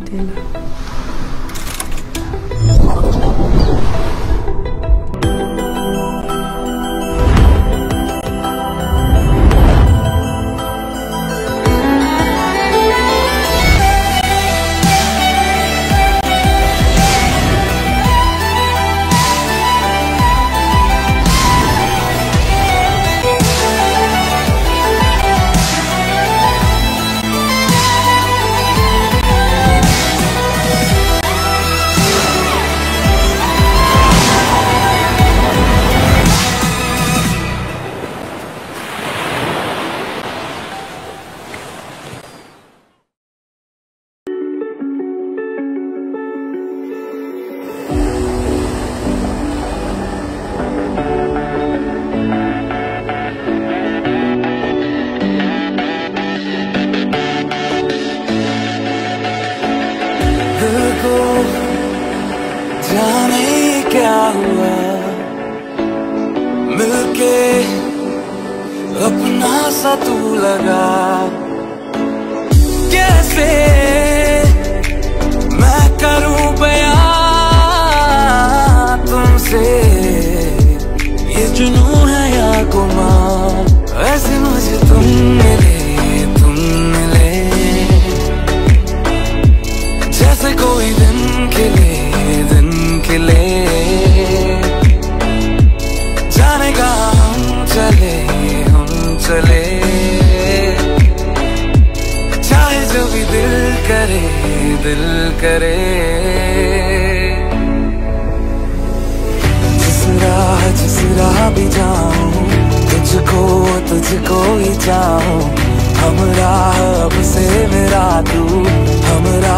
Michaela. हुआ। मिलके अपना सा तू लगा। चले। चाहे जो भी दिल करे दिल करे। जिस राह जिस राह भी जाऊँ, तुझको तुझको ही चाहूँ। हम राह अब से मेरा तू हम राह